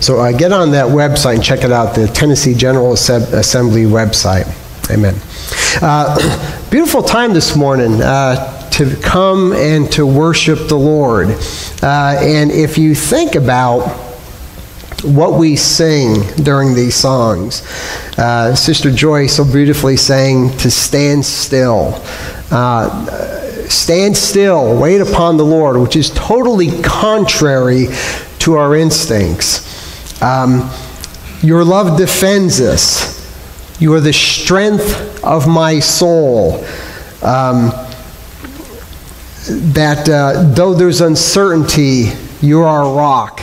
So uh, get on that website and check it out, the Tennessee General Assembly website. Amen. Uh, beautiful time this morning uh, to come and to worship the Lord. Uh, and if you think about what we sing during these songs, uh, Sister Joy so beautifully sang to stand still. Uh, stand still, wait upon the Lord, which is totally contrary to our instincts. Um, your love defends us. You are the strength of my soul. Um, that uh, though there's uncertainty, you are a rock.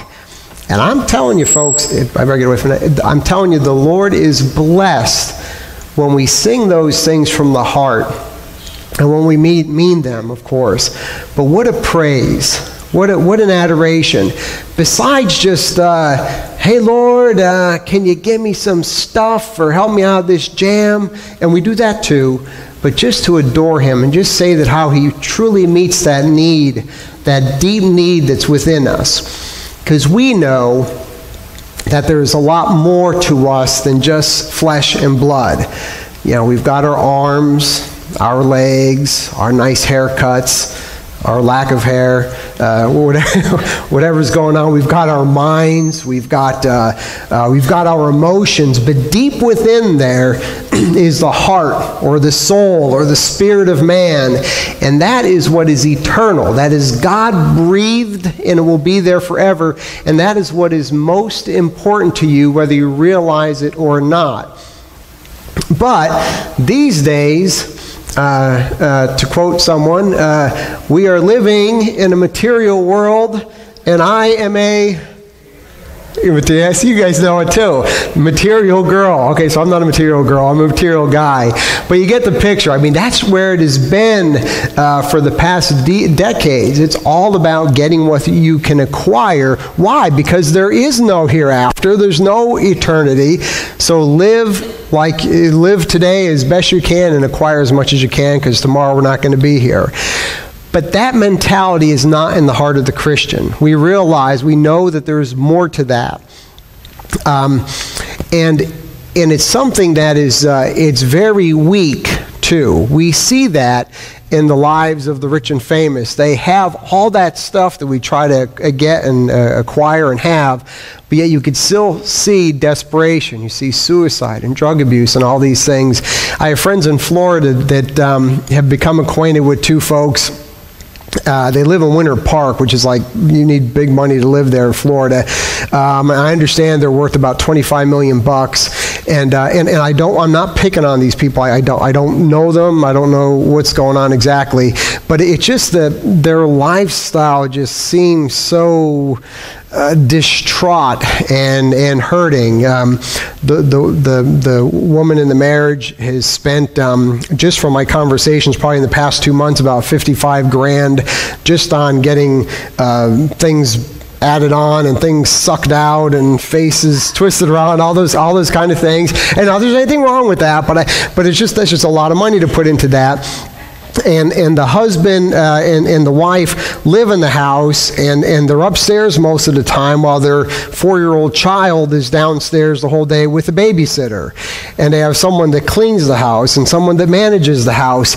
And I'm telling you, folks, I better get away from that. I'm telling you, the Lord is blessed when we sing those things from the heart and when we mean them, of course. But what a praise. What, a, what an adoration. Besides just, uh, hey, Lord, uh, can you give me some stuff or help me out of this jam? And we do that too. But just to adore Him and just say that how He truly meets that need, that deep need that's within us. Because we know that there's a lot more to us than just flesh and blood. You know, we've got our arms, our legs, our nice haircuts, our lack of hair, uh, whatever, whatever's going on. We've got our minds, we've got, uh, uh, we've got our emotions, but deep within there is the heart or the soul or the spirit of man, and that is what is eternal. That is God breathed, and it will be there forever, and that is what is most important to you, whether you realize it or not. But these days, to quote someone, uh, we are living in a material world, and I am a Yes, you guys know it too. Material girl. Okay, so I'm not a material girl, I'm a material guy. But you get the picture. I mean, that's where it has been uh, for the past de- decades. It's all about getting what you can acquire. Why? Because there is no hereafter, there's no eternity. So live like live today as best you can and acquire as much as you can because tomorrow we're not going to be here. But that mentality is not in the heart of the Christian. We realize, we know that there's more to that. Um, and, and it's something that is, uh, it's very weak too. We see that in the lives of the rich and famous. They have all that stuff that we try to uh, get and uh, acquire and have, but yet you could still see desperation. You see suicide and drug abuse and all these things. I have friends in Florida that um, have become acquainted with two folks uh, they live in Winter Park, which is like you need big money to live there in Florida. Um, I understand they're worth about 25 million bucks, and, uh, and and I don't. I'm not picking on these people. I, I, don't. I don't know them. I don't know what's going on exactly. But it's just that their lifestyle just seems so uh, distraught and, and hurting. Um, the, the, the, the woman in the marriage has spent, um, just from my conversations, probably in the past two months, about 55 grand just on getting uh, things added on and things sucked out and faces twisted around all those all those kind of things and now there's anything wrong with that but I, but it's just that's just a lot of money to put into that and, and the husband uh, and, and the wife live in the house and, and they're upstairs most of the time while their four-year-old child is downstairs the whole day with a babysitter. And they have someone that cleans the house and someone that manages the house.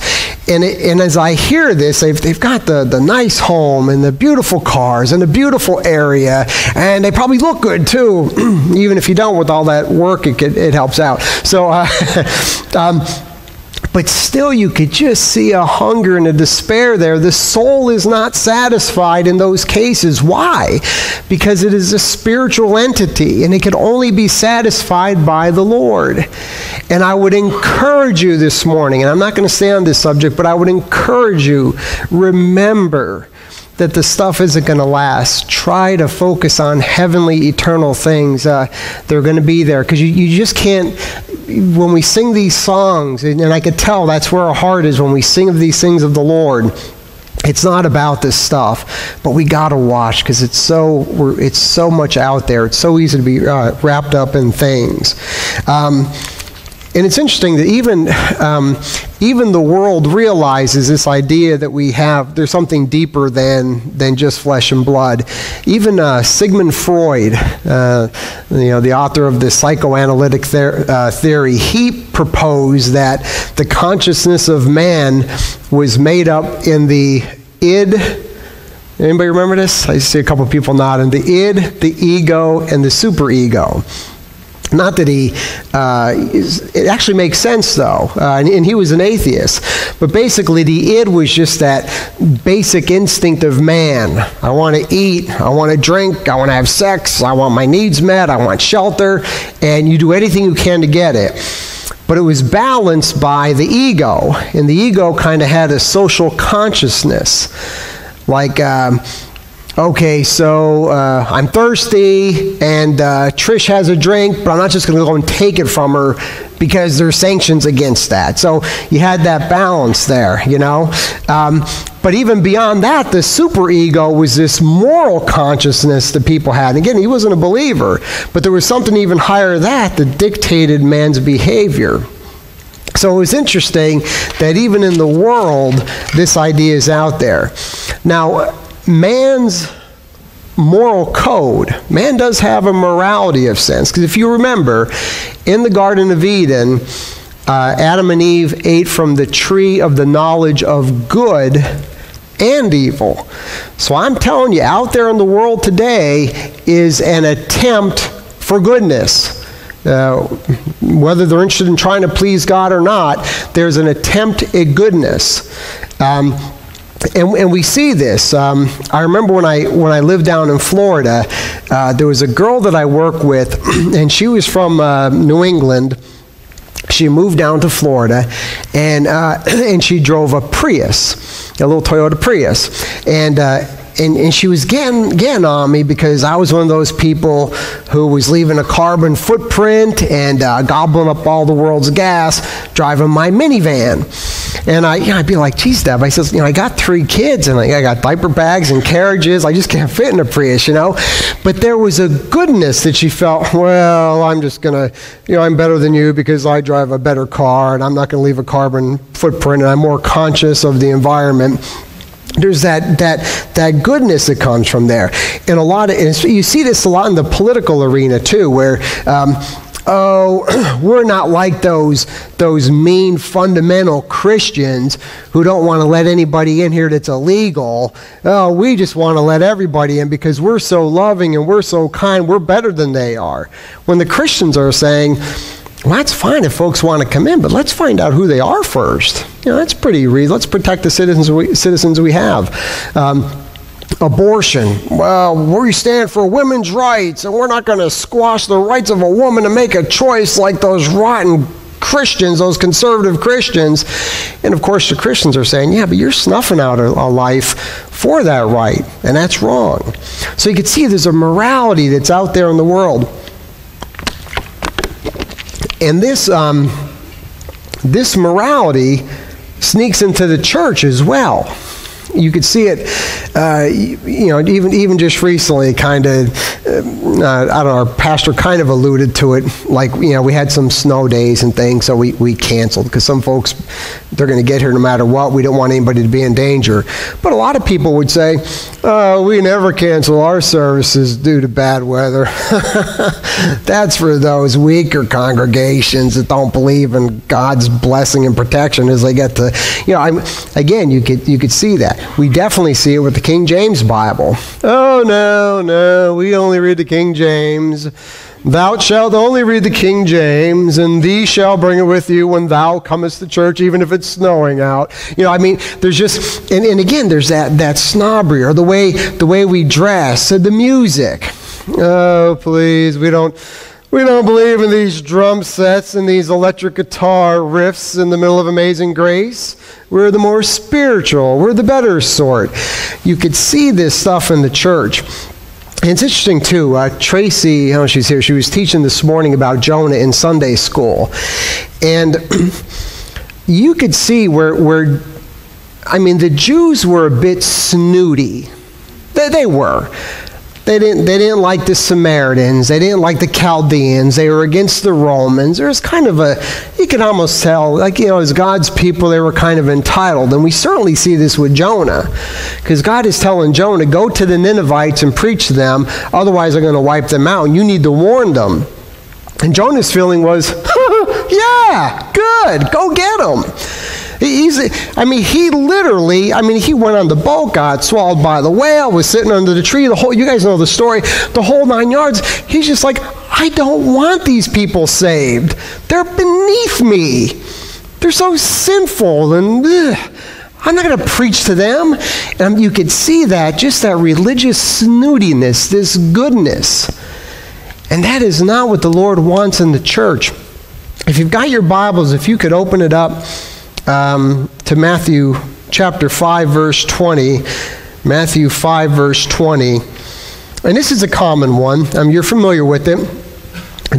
And, it, and as i hear this they've, they've got the, the nice home and the beautiful cars and the beautiful area and they probably look good too. Even if you don't with all that work it, it helps out. So uh, um, but still, you could just see a hunger and a despair there. The soul is not satisfied in those cases. Why? Because it is a spiritual entity and it can only be satisfied by the Lord. And I would encourage you this morning, and I'm not going to stay on this subject, but I would encourage you remember that the stuff isn't going to last. Try to focus on heavenly, eternal things. Uh, they're going to be there because you, you just can't. When we sing these songs, and, and I could tell that's where our heart is when we sing of these things of the Lord. It's not about this stuff, but we got to watch because it's so it's so much out there. It's so easy to be uh, wrapped up in things. Um, and it's interesting that even, um, even the world realizes this idea that we have, there's something deeper than, than just flesh and blood. Even uh, Sigmund Freud, uh, you know, the author of the psychoanalytic ther- uh, theory, he proposed that the consciousness of man was made up in the id. Anybody remember this? I see a couple people nodding. The id, the ego, and the superego. Not that he, uh, it actually makes sense though, uh, and, and, he was an atheist. But basically, the id was just that basic instinct of man. I want to eat, I want to drink, I want to have sex, I want my needs met, I want shelter, and you do anything you can to get it. But it was balanced by the ego, and the ego kind of had a social consciousness. Like, um, okay, so uh, I'm thirsty and uh, Trish has a drink, but I'm not just going to go and take it from her because there's sanctions against that. So you had that balance there, you know. Um, but even beyond that, the superego was this moral consciousness that people had. And again, he wasn't a believer, but there was something even higher than that that dictated man's behavior. So it was interesting that even in the world, this idea is out there. Now, man's moral code, man does have a morality of sense. Because if you remember, in the Garden of Eden, uh, Adam and Eve ate from the tree of the knowledge of good and evil. So I'm telling you, out there in the world today is an attempt for goodness. Uh, whether they're interested in trying to please God or not, there's an attempt at goodness. Um, and, and, we see this. Um, I remember when I when I lived down in Florida, uh, there was a girl that I worked with, and she was from uh, New England. She moved down to Florida, and uh, and she drove a Prius, a little Toyota Prius, and uh, and, and she was getting, getting on me because I was one of those people who was leaving a carbon footprint and uh, gobbling up all the world's gas driving my minivan. And I, you know, I'd be like, geez, Deb, I says, you know, I got three kids and I, I got diaper bags and carriages. I just can't fit in a Prius, you know. But there was a goodness that she felt, well, I'm just going to, you know, I'm better than you because I drive a better car and I'm not going to leave a carbon footprint and I'm more conscious of the environment there's that that that goodness that comes from there and a lot of you see this a lot in the political arena too where um, oh we're not like those those mean fundamental christians who don't want to let anybody in here that's illegal oh we just want to let everybody in because we're so loving and we're so kind we're better than they are when the christians are saying well, that's fine if folks want to come in, but let's find out who they are first. You know, that's pretty reasonable. Let's protect the citizens we, citizens we have. Um, abortion. Well, we stand for women's rights, and we're not going to squash the rights of a woman to make a choice like those rotten Christians, those conservative Christians. And of course, the Christians are saying, yeah, but you're snuffing out a, a, life for that right, and that's wrong. So you can see there's a morality that's out there in the world. And this, um, this morality sneaks into the church as well. You could see it, uh, you know, even even just recently, kind of. Uh, I don't know. Our pastor kind of alluded to it, like you know, we had some snow days and things, so we we canceled because some folks they're going to get here no matter what. We don't want anybody to be in danger. But a lot of people would say, oh, we never cancel our services due to bad weather. That's for those weaker congregations that don't believe in God's blessing and protection as they get to, you know, I'm, again, you could, you could see that. We definitely see it with the King James Bible. Oh, no, no, we only read the King James. Thou shalt only read the King James, and thee shall bring it with you when thou comest to church, even if it's snowing out. You know, I mean, there's just, and, and again, there's that, that snobbery, or the way, the way we dress, the music. Oh, please, we don't, we don't believe in these drum sets and these electric guitar riffs in the middle of Amazing Grace. We're the more spiritual, we're the better sort. You could see this stuff in the church. And it's interesting too. Uh, Tracy, oh, she's here. She was teaching this morning about Jonah in Sunday school, and you could see where, where, I mean, the Jews were a bit snooty. They, they were. They didn't, they didn't like the Samaritans. They didn't like the Chaldeans. They were against the Romans. There was kind of a, you can almost tell, like, you know, as God's people, they were kind of entitled. And we certainly see this with Jonah. Because God is telling Jonah, to go to the Ninevites and preach to them. Otherwise, they're going to wipe them out. And you need to warn them. And Jonah's feeling was, yeah, good, go get them. He's, I mean, he literally, I mean, he went on the boat, got swallowed by the whale, was sitting under the tree, the whole, you guys know the story, the whole nine yards. He's just like, I don't want these people saved. They're beneath me. They're so sinful and ugh. I'm not going to preach to them. And you could see that, just that religious snootiness, this goodness. And that is not what the Lord wants in the church. If you've got your Bibles, if you could open it up um, to Matthew chapter 5, verse 20. Matthew 5, verse 20. And this is a common one. Um, you're familiar with it.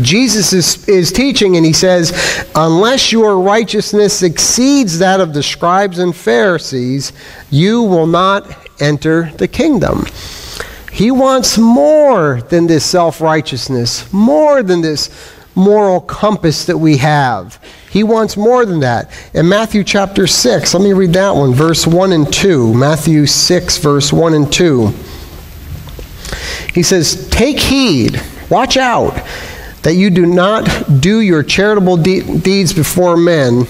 Jesus is, is teaching, and he says, Unless your righteousness exceeds that of the scribes and Pharisees, you will not enter the kingdom. He wants more than this self righteousness, more than this moral compass that we have. He wants more than that. In Matthew chapter 6, let me read that one, verse 1 and 2. Matthew 6, verse 1 and 2. He says, Take heed, watch out, that you do not do your charitable de- deeds before men.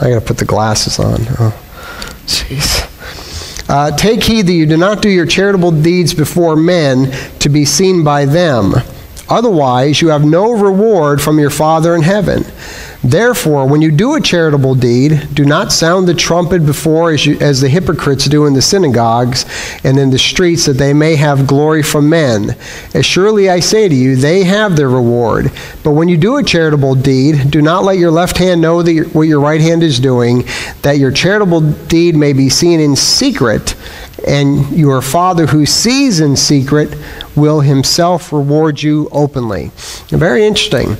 I got to put the glasses on. Oh, jeez. Uh, Take heed that you do not do your charitable deeds before men to be seen by them. Otherwise, you have no reward from your Father in heaven. Therefore, when you do a charitable deed, do not sound the trumpet before as, you, as, the hypocrites do in the synagogues and in the streets, that they may have glory from men. As surely I say to you, they have their reward. But when you do a charitable deed, do not let your left hand know that what your right hand is doing, that your charitable deed may be seen in secret, and your Father who sees in secret will himself reward you openly. Very interesting.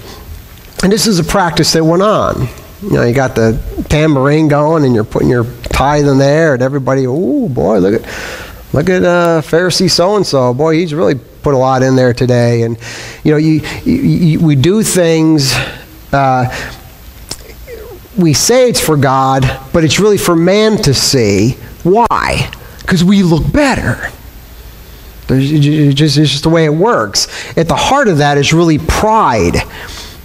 And this is a practice that went on. You know, you got the tambourine going, and you're putting your tithe in there, and everybody, oh boy, look at look at uh, Pharisee so and so. Boy, he's really put a lot in there today. And you know, you, you, you we do things. Uh, we say it's for God, but it's really for man to see. Why? Because we look better. It's just, the way it works. At the heart of that is really pride.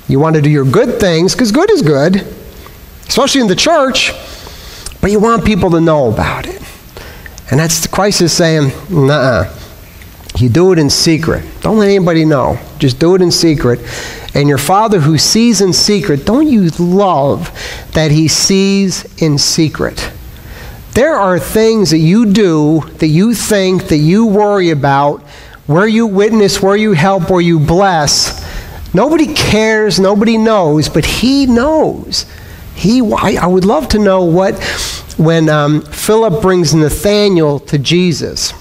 You want to do your good things, because good is good, especially in the church, but you want people to know about it. And that's the Christ is saying, nah. You do it in secret. Don't let anybody know. Just do it in secret. And your Father who sees in secret, don't you love that He sees in secret? There are things that you do, that you think, that you worry about, where you witness, where you help, where you bless, Nobody cares, nobody knows, but he knows. He, I, I would love to know what, when um, Philip brings Nathanael to Jesus.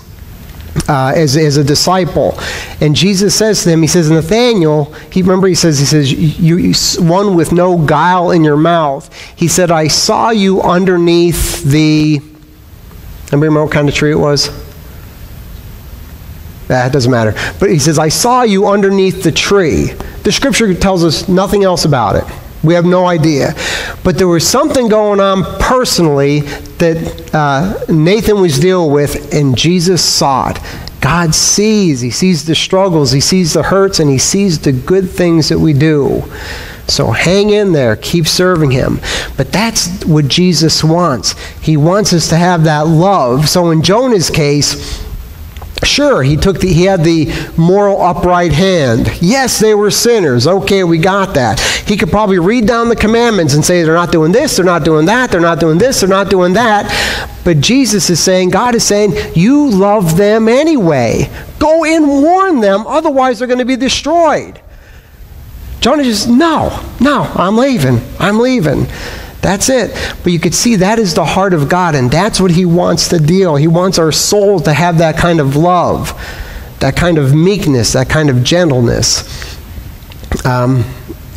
Uh, as, as a disciple. And Jesus says to him, He says, Nathanael, he remember he says, He says, you, you, one with no guile in your mouth. He said, I saw you underneath the. Anybody remember what kind of tree it was? That doesn't matter. But he says, I saw you underneath the tree. The scripture tells us nothing else about it. We have no idea. But there was something going on personally that uh, Nathan was dealing with, and Jesus saw it. God sees. He sees the struggles, He sees the hurts, and He sees the good things that we do. So hang in there, keep serving Him. But that's what Jesus wants. He wants us to have that love. So in Jonah's case, Sure, he took the, he had the moral upright hand. Yes, they were sinners. Okay, we got that. He could probably read down the commandments and say they're not doing this, they're not doing that, they're not doing this, they're not doing that. But Jesus is saying, God is saying, you love them anyway. Go and warn them, otherwise they're going to be destroyed. Jonah just, no, no, I'm leaving. I'm leaving. That's it. But you could see that is the heart of God, and that's what He wants to deal. He wants our soul to have that kind of love, that kind of meekness, that kind of gentleness. Um,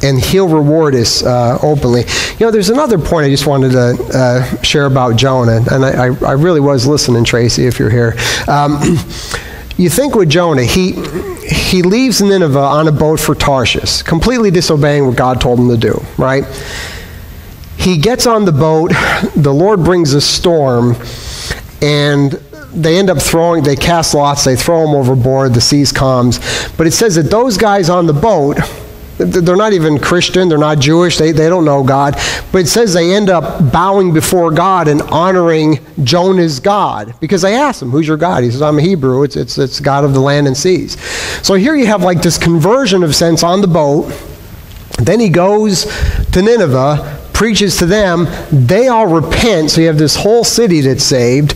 and He'll reward us uh, openly. You know, there's another point I just wanted to uh, share about Jonah, and I, I, I, really was listening, Tracy, if you're here. Um, you think with Jonah, he, he leaves Nineveh on a boat for Tarshish, completely disobeying what God told him to do, right? He gets on the boat, the Lord brings a storm, and they end up throwing, they cast lots, they throw him overboard, the seas calms. But it says that those guys on the boat, they're not even Christian, they're not Jewish, they, they don't know God. But it says they end up bowing before God and honoring Jonah's God because they asked him, Who's your God? He says, I'm a Hebrew, it's, it's, it's God of the land and seas. So here you have like this conversion of sense on the boat. Then he goes to Nineveh, preaches to them. They all repent, so you have this whole city that's saved.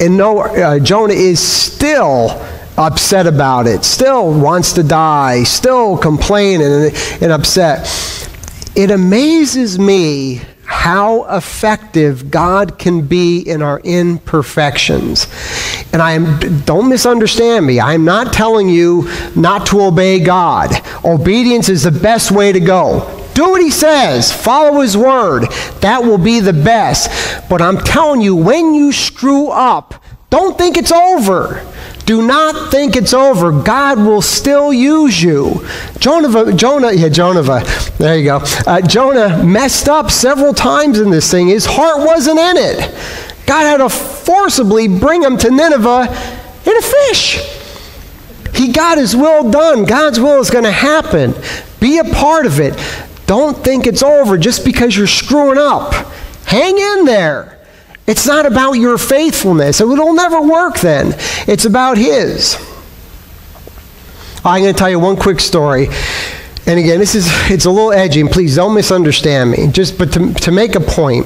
And no, uh, Jonah is still upset about it, still wants to die, still complaining and, and upset. It amazes me how effective God can be in our imperfections. And I am don't misunderstand me. I'm not telling you not to obey God. Obedience is the best way to go. Do what he says. Follow his word. That will be the best. But I'm telling you when you screw up, don't think it's over. Do not think it's over. God will still use you. Jonah, Jonah, yeah, Jonah, there you go. Uh, Jonah messed up several times in this thing. His heart wasn't in it. God had to forcibly bring him to Nineveh in a fish. He got his will done. God's will is going to happen. Be a part of it. Don't think it's over just because you're screwing up. Hang in there. It's not about your faithfulness. It'll never work then. It's about His. I'm going to tell you one quick story. And again, this is it's a little edgy, and please don't misunderstand me. Just but to, to make a point,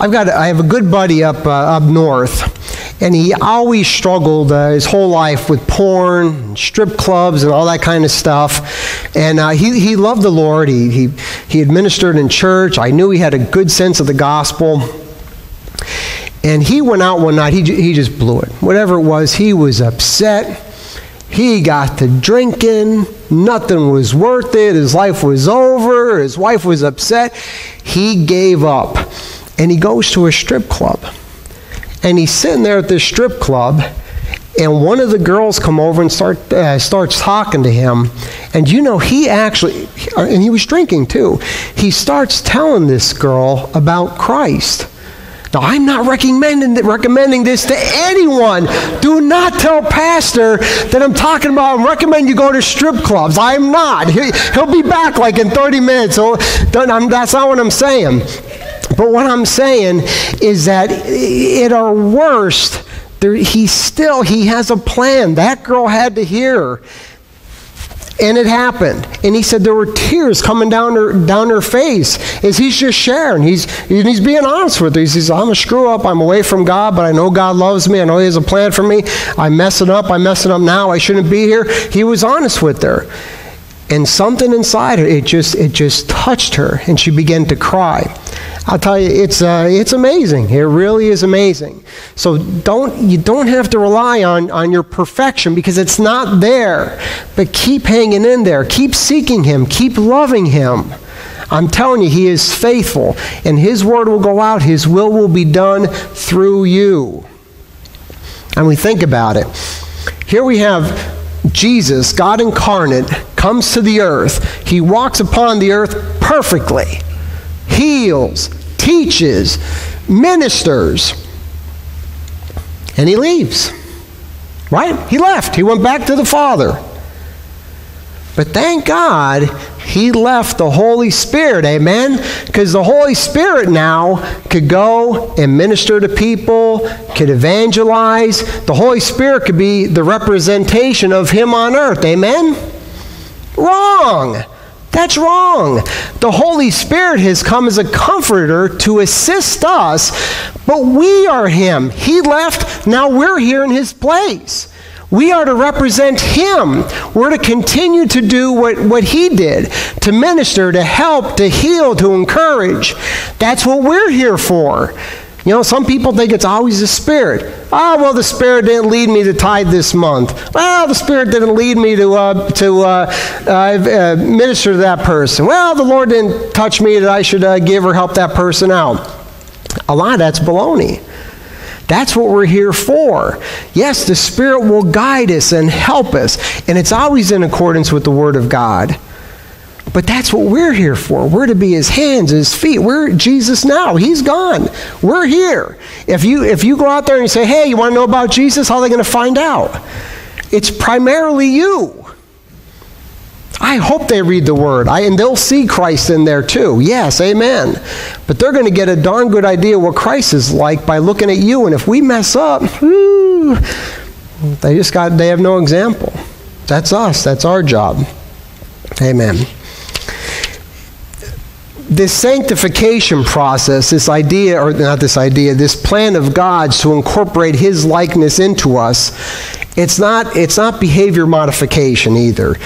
I've got I have a good buddy up uh, up north, and he always struggled uh, his whole life with porn, strip clubs, and all that kind of stuff. And uh, he he loved the Lord. He he he administered in church. I knew he had a good sense of the gospel. And he went out one night, he, he just blew it. Whatever it was, he was upset. He got to drinking. Nothing was worth it. His life was over. His wife was upset. He gave up. And he goes to a strip club. And he's sitting there at this strip club. And one of the girls come over and start, uh, starts talking to him. And you know, he actually, and he was drinking too, he starts telling this girl about Christ. Now, I'm not recommending, recommending this to anyone. Do not tell Pastor that I'm talking about, I'm you go to strip clubs. I'm not. He'll be back like in 30 minutes. So that's not what I'm saying. But what I'm saying is that at our worst, there, he still he has a plan. That girl had to hear and it happened. And he said there were tears coming down her, down her face as he's just sharing. He's, he's being honest with her. He says, I'm a screw up. I'm away from God, but I know God loves me. I know He has a plan for me. I'm messing up. I'm messing up now. I shouldn't be here. He was honest with her. And something inside her, it just, it just touched her, and she began to cry. I'll tell you, it's, uh, it's amazing. It really is amazing. So don't, you don't have to rely on, on your perfection because it's not there. But keep hanging in there. Keep seeking Him. Keep loving Him. I'm telling you, He is faithful, and His word will go out. His will will be done through you. And we think about it. Here we have Jesus, God incarnate, comes to the earth. He walks upon the earth perfectly heals, teaches, ministers, and he leaves. Right? He left. He went back to the Father. But thank God he left the Holy Spirit, amen? Because the Holy Spirit now could go and minister to people, could evangelize. The Holy Spirit could be the representation of him on earth, amen? Wrong. That's wrong. The Holy Spirit has come as a comforter to assist us, but we are Him. He left, now we're here in His place. We are to represent Him. We're to continue to do what, what He did to minister, to help, to heal, to encourage. That's what we're here for. You know, some people think it's always the Spirit. Oh, well, the Spirit didn't lead me to tithe this month. Well, the Spirit didn't lead me to, uh, to uh, uh, uh minister to that person. Well, the Lord didn't touch me that I should uh, give or help that person out. A lot of that's baloney. That's what we're here for. Yes, the Spirit will guide us and help us, and it's always in accordance with the Word of God. But that's what we're here for. We're to be his hands, his feet. We're Jesus now. He's gone. We're here. If you if you go out there and you say, "Hey, you want to know about Jesus?" How are they going to find out? It's primarily you. I hope they read the word. I, and they'll see Christ in there too. Yes, amen. But they're going to get a darn good idea what Christ is like by looking at you. And if we mess up, they just got they have no example. That's us. That's our job. Amen this sanctification process, this idea, or not this idea, this plan of God's to incorporate His likeness into us, it's not, it's not behavior modification either.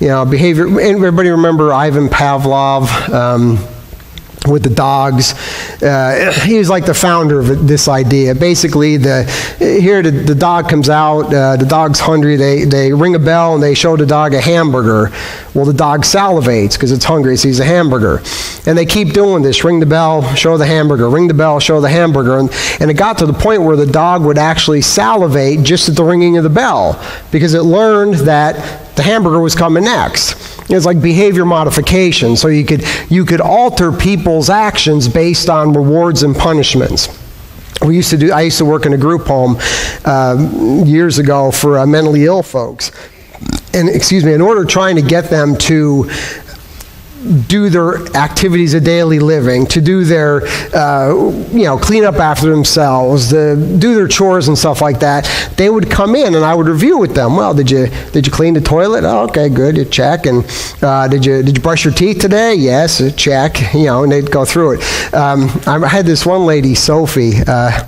You know, behavior, everybody remember Ivan Pavlov? Um, with the dogs. Uh, he was like the founder of this idea. Basically, the here the, the dog comes out, uh, the dog's hungry. They they ring a bell and they show the dog a hamburger. Well, the dog salivates because it's hungry. Sees a hamburger, and they keep doing this. Ring the bell, show the hamburger. Ring the bell, show the hamburger, and, and it got to the point where the dog would actually salivate just at the ringing of the bell because it learned that the hamburger was coming next. It's like behavior modification. So you could, you could alter people's actions based on rewards and punishments. We used to do, I used to work in a group home uh, years ago for uh, mentally ill folks. And, excuse me, in order trying to get them to do their activities of daily living, to do their, uh, you know, clean up after themselves, to do their chores and stuff like that, they would come in and I would review with them. Well, did you did you clean the toilet? Oh, okay, good. You check. And uh, did you did you brush your teeth today? Yes, check. You know, and they'd go through it. Um, I had this one lady, Sophie. Uh,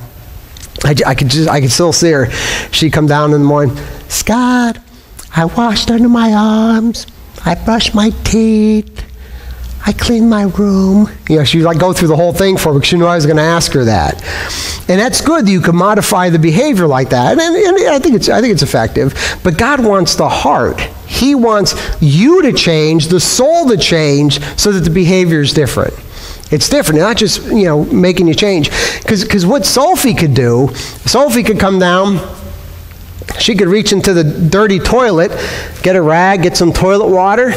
I, I could just I could still see her. She'd come down in the morning. Scott, I washed under my arms. I brushed my teeth. I cleaned my room. You know, she like go through the whole thing for me because she knew I was going to ask her that. And that's good that you can modify the behavior like that. And, and I think it's I think it's effective. But God wants the heart. He wants you to change, the soul to change, so that the behavior is different. It's different, not just you know making you change. Because what Sophie could do, Sophie could come down she could reach into the dirty toilet, get a rag, get some toilet water,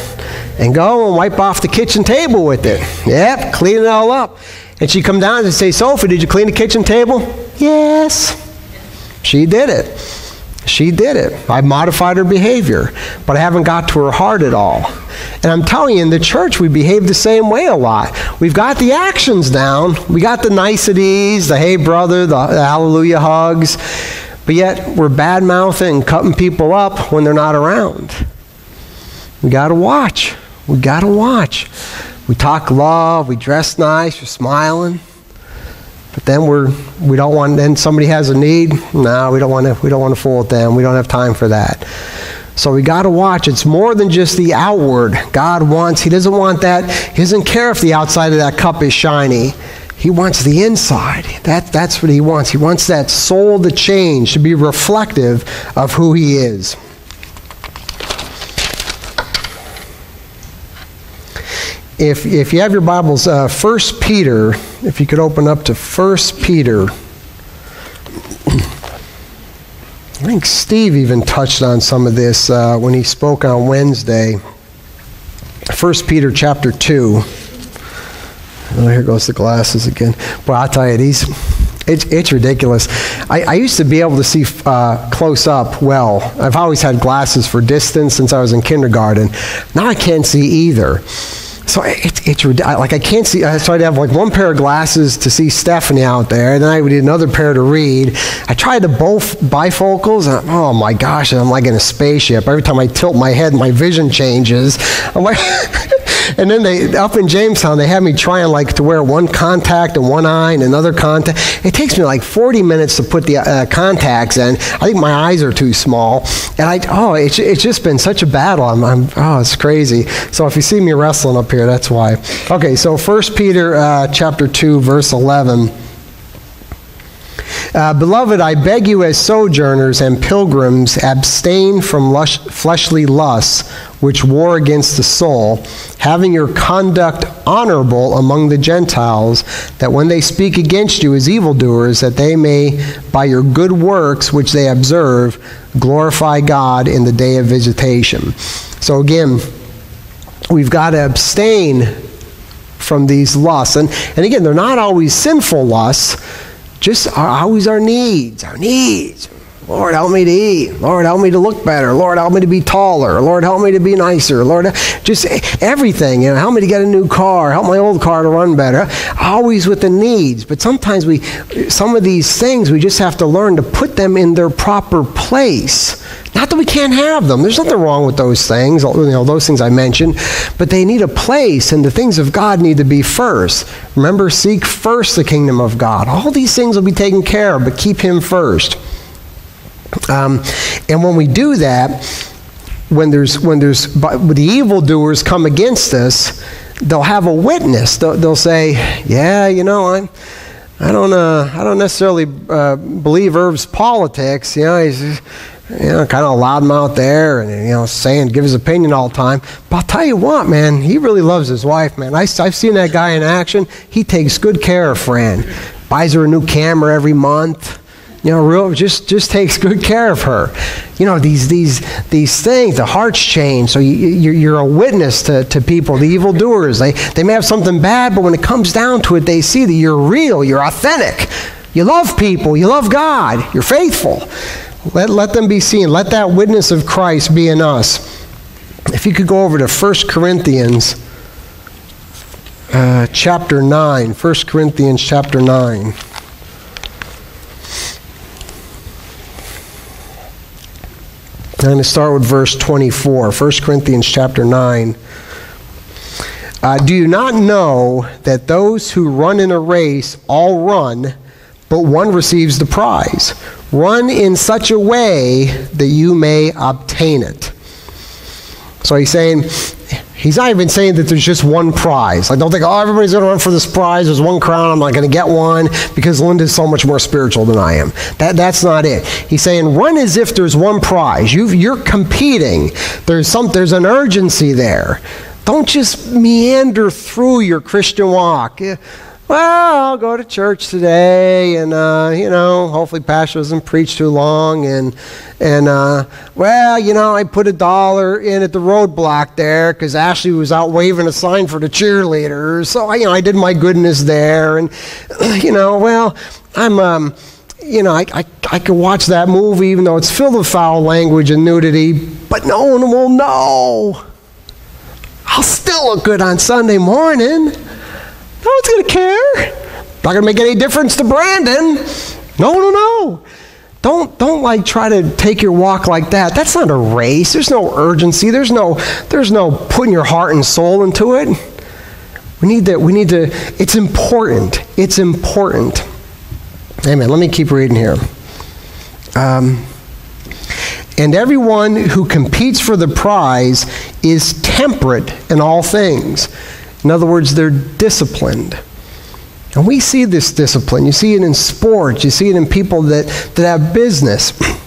and go and wipe off the kitchen table with it. Yep, clean it all up. And she'd come down and say, Sophie, did you clean the kitchen table? Yes. She did it. She did it. I modified her behavior, but I haven't got to her heart at all. And I'm telling you, in the church, we behave the same way a lot. We've got the actions down, we got the niceties, the hey brother, the, hallelujah hugs. But yet, we're bad mouthing, cutting people up when they're not around. We got to watch. We got to watch. We talk love, we dress nice, we're smiling. But then we're we don't want then somebody has a need. No, we don't want to we don't want to fool with them. We don't have time for that. So we got to watch. It's more than just the outward. God wants, He doesn't want that. He doesn't care if the outside of that cup is shiny. He wants the inside. That, that's what he wants. He wants that soul to change, to be reflective of who he is. If, if you have your Bibles, uh, 1 Peter, if you could open up to 1 Peter. I think Steve even touched on some of this uh, when he spoke on Wednesday. 1 Peter chapter 2. Oh, here goes the glasses again. Boy, I'll tell you, these, it's, it's ridiculous. I, I used to be able to see uh, close up well. I've always had glasses for distance since I was in kindergarten. Now I can't see either. So it, it's like I can't see. So I'd have like one pair of glasses to see Stephanie out there, and then I would need another pair to read. I tried the both bifocals, and oh my gosh, I'm like in a spaceship. Every time I tilt my head, my vision changes. I'm like. And then they up in Jamestown, they had me trying like to wear one contact in one eye and another contact. It takes me like 40 minutes to put the uh, contacts in. I think my eyes are too small, and I oh, it's, it's just been such a battle. I'm, I'm oh, it's crazy. So if you see me wrestling up here, that's why. Okay, so First Peter uh, chapter two, verse 11. Uh, Beloved, I beg you as sojourners and pilgrims, abstain from lush, fleshly lusts which war against the soul, having your conduct honorable among the Gentiles, that when they speak against you as evildoers, that they may, by your good works which they observe, glorify God in the day of visitation. So again, we've got to abstain from these lusts. And, and again, they're not always sinful lusts, just always our needs, our needs. Lord, help me to eat. Lord, help me to look better. Lord, help me to be taller. Lord, help me to be nicer. Lord, just everything. You know, help me to get a new car. Help my old car to run better. Always with the needs. But sometimes we, some of these things, we just have to learn to put them in their proper place. Not that we can't have them. There's nothing wrong with those things, you know, those things I mentioned, but they need a place, and the things of God need to be first. Remember, seek first the kingdom of God. All these things will be taken care of, but keep Him first. Um, and when we do that, when there's when there's when the evildoers come against us, they'll have a witness. They'll, they'll say, "Yeah, you know, I'm." I don't, uh, I don't necessarily uh, believe Irv's politics. You know, he's, you know, kind of loudmouth there, and you know, saying, give his opinion all the time. But I'll tell you what, man, he really loves his wife, man. I, I've seen that guy in action. He takes good care of Fran. Buys her a new camera every month you know, real just just takes good care of her. You know, these these these things, the hearts change. So you, you're, a witness to, to people, the evildoers. They they may have something bad, but when it comes down to it, they see that you're real, you're authentic, you love people, you love God, you're faithful. Let let them be seen. Let that witness of Christ be in us. If you could go over to 1 Corinthians uh, chapter 9, 1 Corinthians chapter 9. I'm going to start with verse 24, 1 Corinthians chapter 9. Uh, do you not know that those who run in a race all run, but one receives the prize? Run in such a way that you may obtain it. So he's saying, He's not even saying that there's just one prize. Like, don't think, oh, everybody's going to run for this prize. There's one crown. I'm not going to get one because Linda's so much more spiritual than I am. That, that's not it. He's saying run as if there's one prize. you are competing. There's, some, there's an urgency there. Don't just meander through your Christian walk well, I'll go to church today, and uh, you know, hopefully, pastor doesn't preach too long, and and uh, well, you know, I put a dollar in at the roadblock there because Ashley was out waving a sign for the cheerleaders, so I, you know, I did my goodness there, and you know, well, I'm. Um, you know, I, I, I could watch that movie even though it's filled with foul language and nudity, but no one will know. I'll still look good on Sunday morning. No one's going to care. Not going to make any difference to Brandon. No, no, no. Don't don't like try to take your walk like that. That's not a race. There's no urgency. There's no there's no putting your heart and soul into it. We need that. we need to it's important. It's important. Amen. Let me keep reading here. Um, and everyone who competes for the prize is temperate in all things. In other words, they're disciplined. And we see this discipline. You see it in sports, you see it in people that, that have business.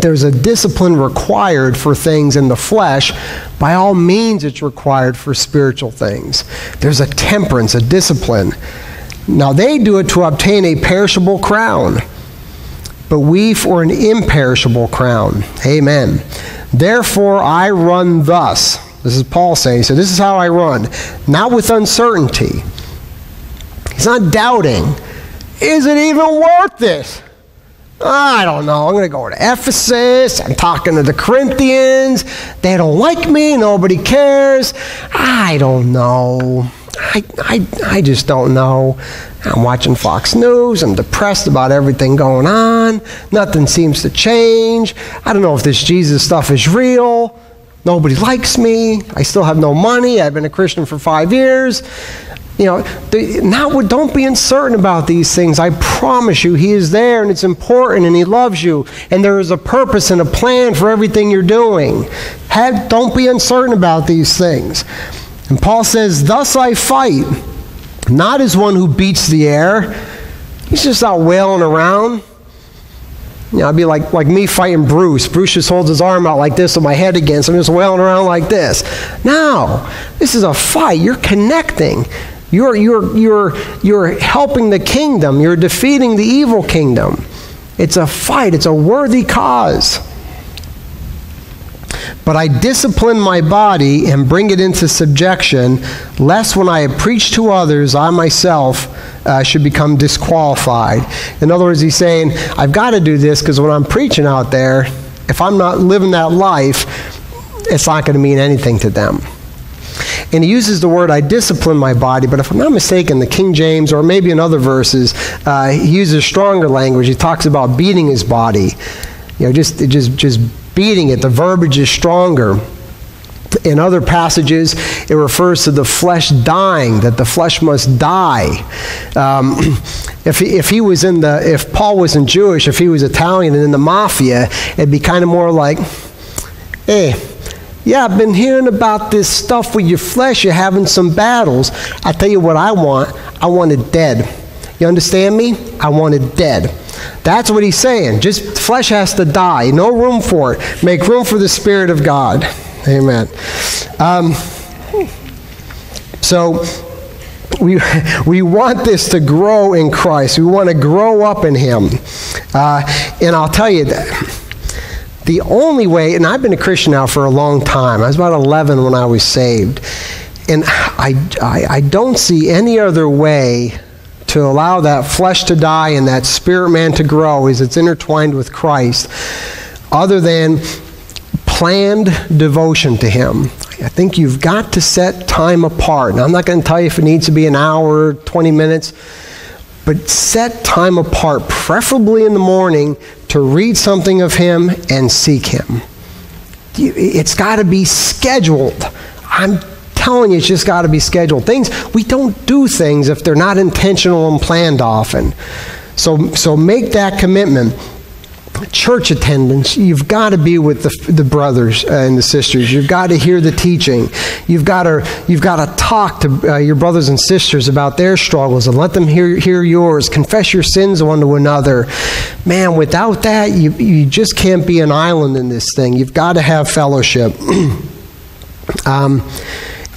There's a discipline required for things in the flesh. By all means, it's required for spiritual things. There's a temperance, a discipline. Now, they do it to obtain a perishable crown, but we for an imperishable crown. Amen. Therefore, I run thus. This is Paul saying. So this is how I run. Not with uncertainty. He's not doubting. Is it even worth it? I don't know. I'm going to go to Ephesus. I'm talking to the Corinthians. They don't like me. Nobody cares. I don't know. I, I, I just don't know. I'm watching Fox News. I'm depressed about everything going on. Nothing seems to change. I don't know if this Jesus stuff is real. Nobody likes me. I still have no money. I've been a Christian for five years. You know, the, not, don't be uncertain about these things. I promise you, He is there and it's important and He loves you. And there is a purpose and a plan for everything you're doing. Have, don't be uncertain about these things. And Paul says, Thus I fight, not as one who beats the air. He's just out wailing around. You know, I'd be like, like me fighting Bruce. Bruce just holds his arm out like this with my head against him, I'm just wailing around like this. No, this is a fight. You're connecting. You're, you're, you're, you're helping the kingdom. You're defeating the evil kingdom. It's a fight, it's a worthy cause. But I discipline my body and bring it into subjection, lest when I preach to others, I myself uh, should become disqualified. In other words, he's saying, I've got to do this because when I'm preaching out there, if I'm not living that life, it's not going to mean anything to them. And he uses the word, I discipline my body, but if I'm not mistaken, the King James, or maybe in other verses, uh, he uses stronger language. He talks about beating his body. You know, just, just, just beating it. The verbiage is stronger. In other passages, it refers to the flesh dying, that the flesh must die. Um, if, he, if he was in the, if Paul wasn't Jewish, if he was Italian and in the mafia, it'd be kind of more like, hey, yeah, I've been hearing about this stuff with your flesh. You're having some battles. I tell you what I want. I want it dead. You understand me? I want it dead. That's what he's saying. Just flesh has to die. No room for it. Make room for the Spirit of God. Amen. Um, so we, we want this to grow in Christ. We want to grow up in Him. Uh, and I'll tell you that. The only way, and I've been a Christian now for a long time. I was about 11 when I was saved. And I, I, I don't see any other way to allow that flesh to die and that spirit man to grow as it's intertwined with Christ, other than planned devotion to Him. I think you've got to set time apart. Now, I'm not going to tell you if it needs to be an hour, 20 minutes, but set time apart, preferably in the morning, to read something of Him and seek Him. It's got to be scheduled. I'm telling you, it's just got to be scheduled. Things, we don't do things if they're not intentional and planned often. So, so make that commitment. Church attendance, you've got to be with the, the brothers uh, and the sisters. You've got to hear the teaching. You've got to, you've got to talk to uh, your brothers and sisters about their struggles and let them hear, hear yours. Confess your sins one to another. Man, without that, you, you just can't be an island in this thing. You've got to have fellowship. um,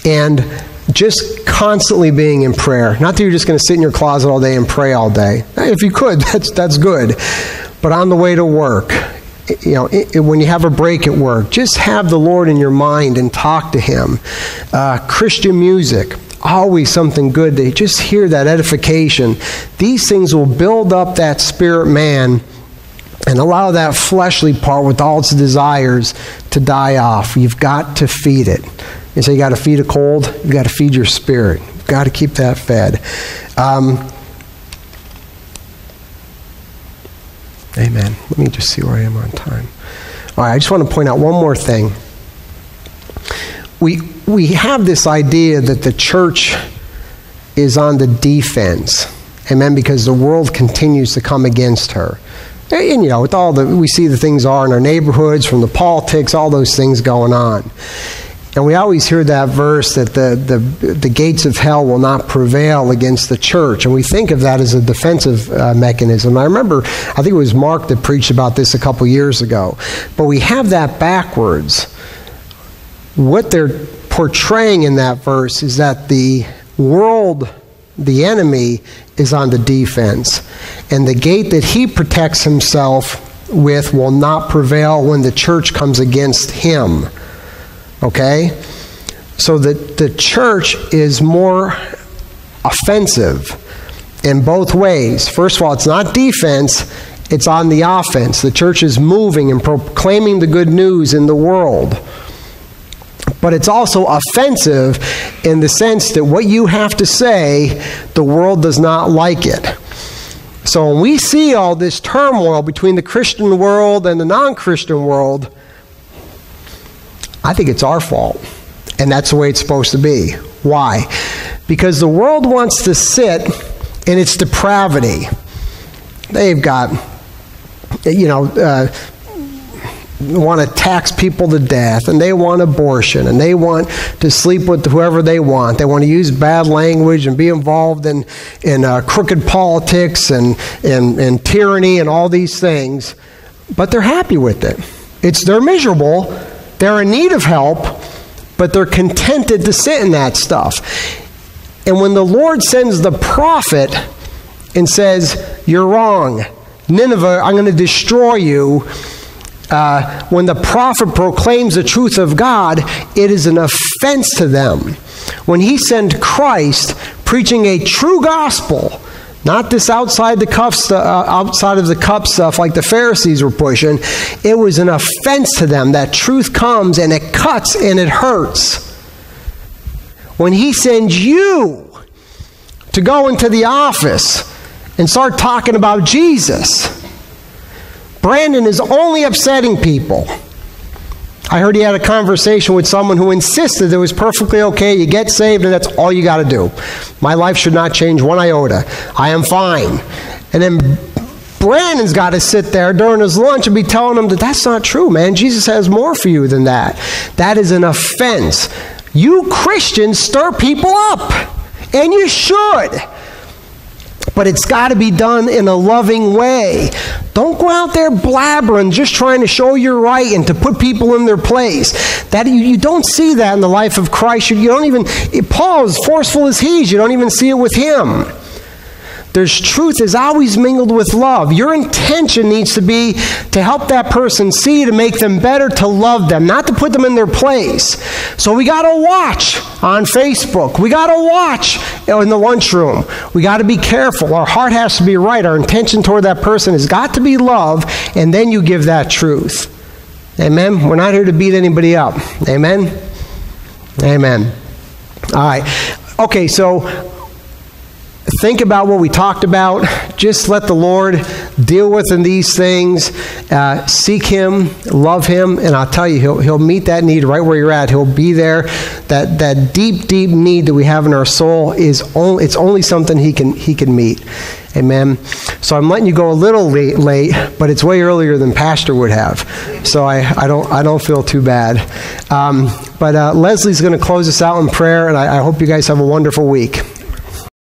and just constantly being in prayer. Not that you're just going to sit in your closet all day and pray all day. If you could, that's that's good. But on the way to work, you know, it, when you have a break at work, just have the Lord in your mind and talk to Him. Uh, Christian music, always something good to just hear that edification. These things will build up that spirit man and allow that fleshly part with all its desires to die off. You've got to feed it. And so you got to feed a cold, you got to feed your spirit. You've got to keep that fed. Um, amen. Let me just see where I am on time. All right, I just want to point out one more thing. We, we have this idea that the church is on the defense. Amen, because the world continues to come against her. And, you know, with all the, we see the things are in our neighborhoods, from the politics, all those things going on. And we always hear that verse that the, the, the gates of hell will not prevail against the church. And we think of that as a defensive uh, mechanism. I remember, I think it was Mark that preached about this a couple years ago. But we have that backwards. What they're portraying in that verse is that the world, the enemy, is on the defense. And the gate that he protects himself with will not prevail when the church comes against him. Okay? So that the church is more offensive in both ways. First of all, it's not defense, it's on the offense. The church is moving and proclaiming the good news in the world. But it's also offensive in the sense that what you have to say, the world does not like it. So when we see all this turmoil between the Christian world and the non Christian world, I think it's our fault. And that's the way it's supposed to be. Why? Because the world wants to sit in its depravity. They've got, you know, uh, want to tax people to death and they want abortion and they want to sleep with whoever they want. They want to use bad language and be involved in, in uh, crooked politics and, and, and tyranny and all these things. But they're happy with it. It's, they're miserable. They're in need of help, but they're contented to sit in that stuff. And when the Lord sends the prophet and says, You're wrong, Nineveh, I'm going to destroy you uh, when the prophet proclaims the truth of God, it is an offense to them. When he sent Christ preaching a true gospel, not this outside the cuff uh, outside of the cup stuff like the Pharisees were pushing, it was an offense to them. That truth comes and it cuts and it hurts. When he sends you to go into the office and start talking about Jesus, Brandon is only upsetting people. I heard he had a conversation with someone who insisted it was perfectly okay. You get saved, and that's all you got to do. My life should not change one iota. I am fine. And then Brandon's got to sit there during his lunch and be telling him that that's not true, man. Jesus has more for you than that. That is an offense. You Christians stir people up, and you should but it's got to be done in a loving way. Don't go out there blabbering, just trying to show you're right and to put people in their place. That you, you don't see that in the life of Christ. You, you don't even. Paul, as forceful as he is, you don't even see it with him. There's truth is always mingled with love. Your intention needs to be to help that person see, to make them better, to love them, not to put them in their place. So we got to watch on Facebook. We got to watch in the lunchroom. We got to be careful. Our heart has to be right. Our intention toward that person has got to be love, and then you give that truth. Amen. We're not here to beat anybody up. Amen. Amen. All right. Okay, so think about what we talked about. Just let the Lord deal with in these things. Uh, seek Him, love Him, and I'll tell you, He'll, he'll meet that need right where you're at. He'll be there. That, that deep, deep need that we have in our soul is only, it's only something He can, he can meet. Amen. So I'm letting you go a little late, late, but it's way earlier than Pastor would have. So I, I don't I don't feel too bad. Um, but uh, Leslie's going to close us out in prayer, and I, I hope you guys have a wonderful week.